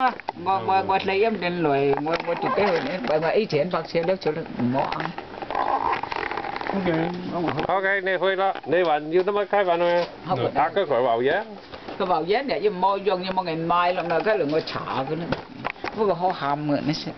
บ่บ่บ่เลย em den loi บ่บ่จุเตนี่บ่บ่อีเถียนฟักเสียแล้วชุดหมออัง ok ông bảo ok 你去啦你話要得乜開飯咩好嘅打佢佢話嘢 cái bảo giá để cho môi dùng nhưng mà ngày mai là cái lượng ngồi trả cái nữa vô cái họ hàm người nó sẽ